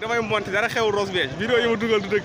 damay monté dara xew Ross Béthio vidéo yi ma dugal du dëgg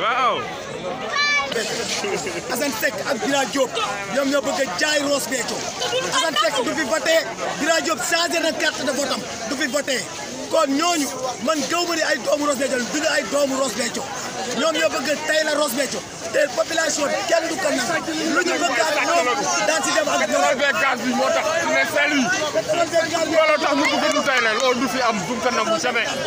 waaw. Assane Seck ak Bira Diop ñoom ñoo bëgg a jaay Ross Béthio Assane Seck du fi voté Bira Diop changé na carte de vote am du fi voté kon ñooñu man gaw ma ne ay doomu Ross Béthio du ñu ay doomu Ross Béthio ñoom ñoo bëgg a tey la Ross Béthio te population bi kenn du ko nag lu ñu bëgg ak ñoom daan si dem ak ñoom. pétrole beeg gaz bi moo tax ne sel yi looloo tax ñu bëgg ñu tey la loolu du fi am du ko nangu jamais.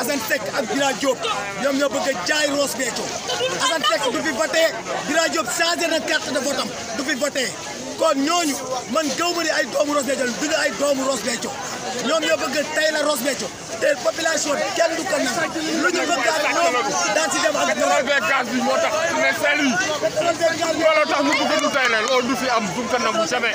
Assane Seck ak Bira Diop ñoom ñoo bëgg a jaay Ross Béthio Assane Seck du fi voté Bira Diop changé na carte de vote am du fi voté kon ñooñu man gaw ma ne ay doomu Ross Béthio du ñu ay doomu Ross Béthio ñoom ñoo bëgg a tey la Ross Béthio te population bi kenn du ko nag lu ñu bëgg ak ñoom daan si dem ak ñoom. pétrole beeg gaz bi moo tax ne sel yi looloo tax ñu bëgg ñu tey la loolu du fi am du ko nangu jamais.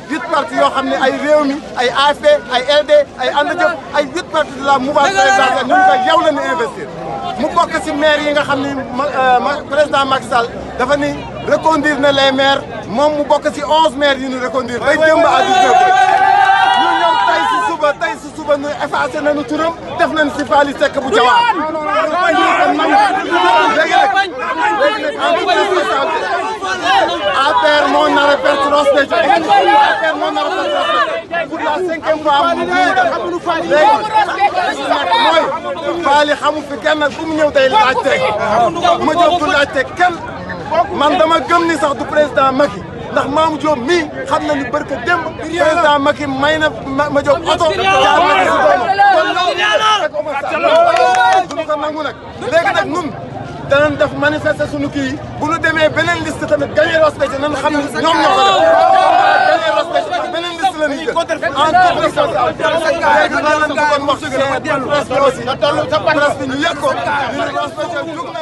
huit partis yoo xam ne ay réew mi ay AFP ay LD ay ànd jëf ay huit partis de la mouvance présidentielle ñu ngi ko yow la ñu investir mu bokk si maire yi nga xam ni président Macky Sall dafa ni reconduire na les maires moom mu bokk si onze maires yi ñu reconduire bay démb à 19 ñun ñoom tey si suba tey suba nu effacé nañu turam def nañ si Faly Seck bu Jawaar. APR moo nar a perte Ross Béthio APR moo nar a perte Ross Béthio pour la cinquième fois mu ngi léegi mooy Faly xamu fi kenn fu mu ñëw day laajte ma jóg du laajte kenn man dama gëm ni sax du président Macky ndax Mamour Diop mii xam na ni barke démb président Macky may na ma Diop oto jaar na si doomam kon loolu duñu ko nangu nag léegi nag nun danañ def manifester suñu kii bu ñu demee beneen liste tamit gagné Ross Béthio nañ xam ni ñoom ñoo ko def gagné Ross Béthio ndax beneen liste la ñuy jël en toute responsabilité léegi loolu lañ ko doon wax ci presse bi aussi presse bi ñu yëg ko ñu ne Ross Béthio jug na